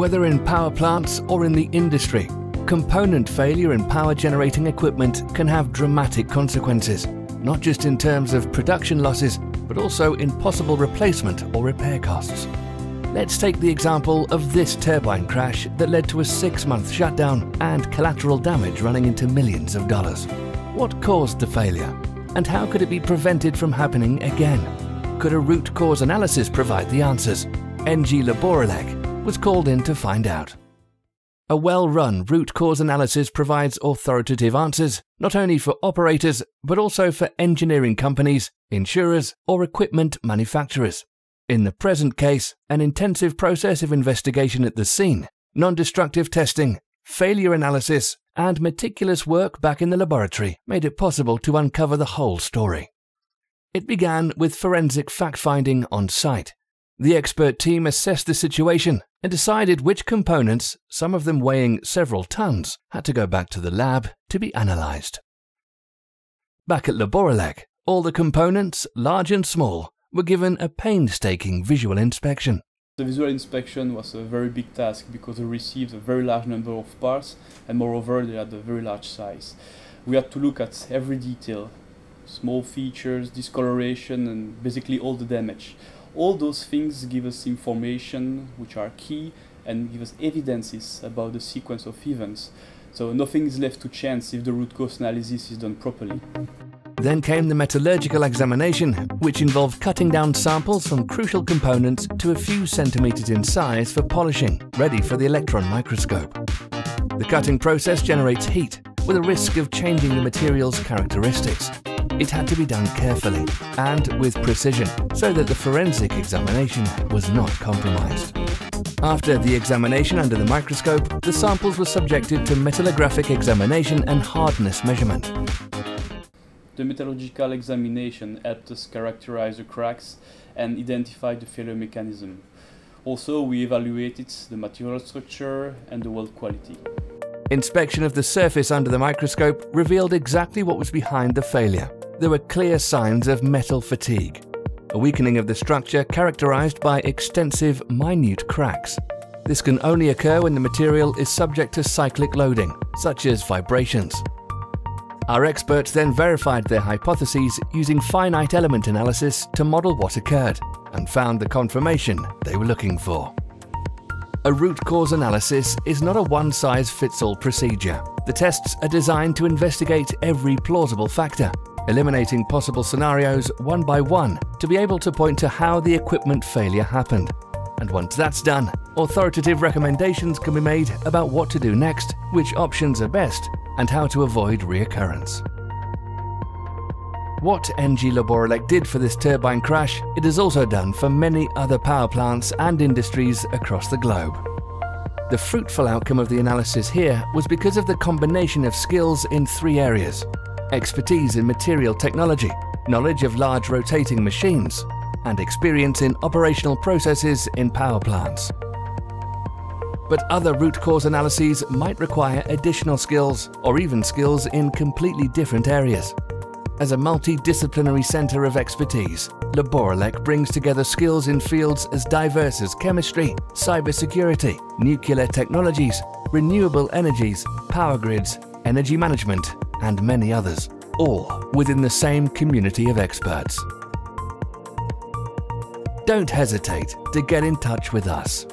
Whether in power plants or in the industry, component failure in power generating equipment can have dramatic consequences, not just in terms of production losses, but also in possible replacement or repair costs. Let's take the example of this turbine crash that led to a six month shutdown and collateral damage running into millions of dollars. What caused the failure? And how could it be prevented from happening again? Could a root cause analysis provide the answers? ENGIE Laborelec was called in to find out. A well run root cause analysis provides authoritative answers not only for operators but also for engineering companies, insurers, or equipment manufacturers. In the present case, an intensive process of investigation at the scene, non destructive testing, failure analysis, and meticulous work back in the laboratory made it possible to uncover the whole story. It began with forensic fact finding on site. The expert team assessed the situation and decided which components, some of them weighing several tons, had to go back to the lab to be analysed. Back at Laborelec, all the components, large and small, were given a painstaking visual inspection. The visual inspection was a very big task because we received a very large number of parts and moreover they had a very large size. We had to look at every detail, small features, discoloration and basically all the damage. All those things give us information which are key and give us evidences about the sequence of events. So nothing is left to chance if the root cause analysis is done properly. Then came the metallurgical examination, which involved cutting down samples from crucial components to a few centimeters in size for polishing, ready for the electron microscope. The cutting process generates heat, with a risk of changing the material's characteristics. It had to be done carefully and with precision so that the forensic examination was not compromised. After the examination under the microscope, the samples were subjected to metallographic examination and hardness measurement. The metallurgical examination helped us characterize the cracks and identify the failure mechanism. Also, we evaluated the material structure and the weld quality. Inspection of the surface under the microscope revealed exactly what was behind the failure. There were clear signs of metal fatigue, a weakening of the structure characterized by extensive, minute cracks. This can only occur when the material is subject to cyclic loading, such as vibrations. Our experts then verified their hypotheses using finite element analysis to model what occurred and found the confirmation they were looking for. A root cause analysis is not a one size fits all procedure. The tests are designed to investigate every plausible factor, eliminating possible scenarios one by one to be able to point to how the equipment failure happened. And once that's done, authoritative recommendations can be made about what to do next, which options are best, and how to avoid reoccurrence. What ENGIE Laborelec did for this turbine crash, it has also done for many other power plants and industries across the globe. The fruitful outcome of the analysis here was because of the combination of skills in three areas expertise in material technology, knowledge of large rotating machines, and experience in operational processes in power plants but other root cause analyses might require additional skills or even skills in completely different areas. As a multidisciplinary centre of expertise, Laborelec brings together skills in fields as diverse as chemistry, cybersecurity, nuclear technologies, renewable energies, power grids, energy management, and many others, all within the same community of experts. Don't hesitate to get in touch with us.